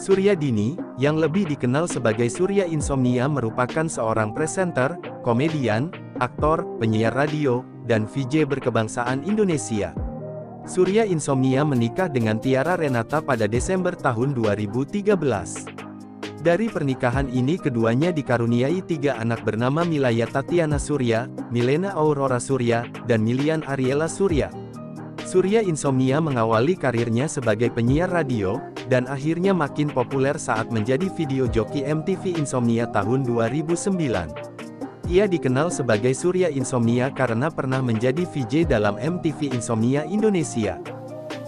Surya Dini, yang lebih dikenal sebagai Surya Insomnia merupakan seorang presenter, komedian, aktor, penyiar radio, dan VJ berkebangsaan Indonesia. Surya Insomnia menikah dengan Tiara Renata pada Desember tahun 2013. Dari pernikahan ini keduanya dikaruniai tiga anak bernama Milaya Tatiana Surya, Milena Aurora Surya, dan Milian Ariela Surya. Surya Insomnia mengawali karirnya sebagai penyiar radio, dan akhirnya makin populer saat menjadi video joki MTV Insomnia tahun 2009. Ia dikenal sebagai Surya Insomnia karena pernah menjadi VJ dalam MTV Insomnia Indonesia.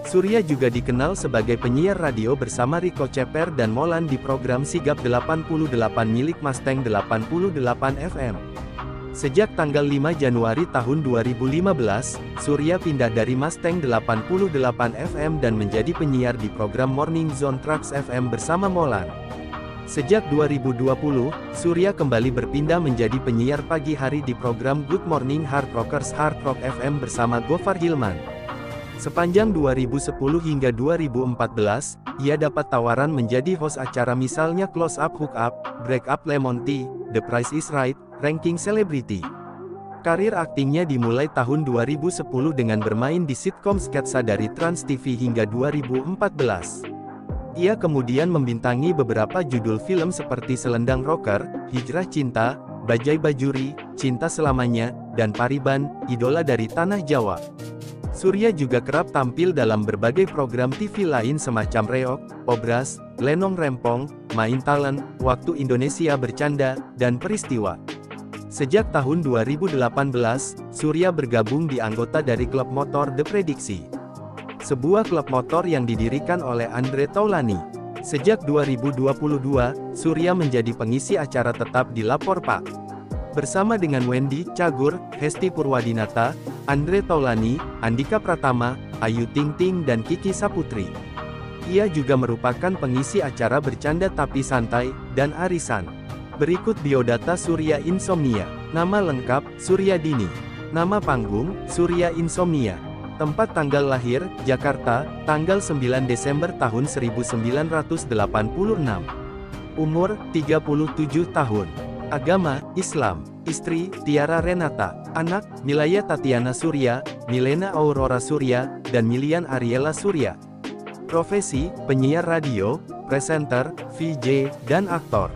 Surya juga dikenal sebagai penyiar radio bersama Rico Ceper dan Molan di program Sigap 88 milik Mustang 88 FM. Sejak tanggal 5 Januari tahun 2015, Surya pindah dari Mustang 88 FM dan menjadi penyiar di program Morning Zone Trucks FM bersama Molan. Sejak 2020, Surya kembali berpindah menjadi penyiar pagi hari di program Good Morning Hard Rockers Hard Rock FM bersama Gofar Hilman. Sepanjang 2010 hingga 2014, ia dapat tawaran menjadi host acara misalnya Close Up Hook Up, Break Up Lemon Tea, The Price is Right, Ranking Celebrity. Karir aktingnya dimulai tahun 2010 dengan bermain di sitkom sketsa dari Trans TV hingga 2014. Ia kemudian membintangi beberapa judul film seperti Selendang Rocker, Hijrah Cinta, Bajai Bajuri, Cinta Selamanya, dan Pariban, Idola dari Tanah Jawa. Surya juga kerap tampil dalam berbagai program TV lain semacam Reok, Obras, Lenong Rempong, Main Talent, Waktu Indonesia Bercanda, dan Peristiwa. Sejak tahun 2018, Surya bergabung di anggota dari klub motor The Prediksi sebuah klub motor yang didirikan oleh Andre Taulani. Sejak 2022, Surya menjadi pengisi acara tetap di Lapor Pak. Bersama dengan Wendy, Cagur, Hesti Purwadinata, Andre Taulani, Andika Pratama, Ayu Ting Ting dan Kiki Saputri. Ia juga merupakan pengisi acara bercanda tapi santai, dan arisan. Berikut biodata Surya Insomnia. Nama lengkap, Surya Dini. Nama panggung, Surya Insomnia. Tempat tanggal lahir, Jakarta, tanggal 9 Desember tahun 1986. Umur, 37 tahun. Agama, Islam. Istri, Tiara Renata. Anak, Milaya Tatiana Surya, Milena Aurora Surya, dan Milian Ariela Surya. Profesi, penyiar radio, presenter, VJ, dan aktor.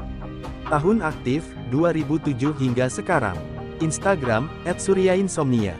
Tahun aktif, 2007 hingga sekarang. Instagram, @suryainsomnia.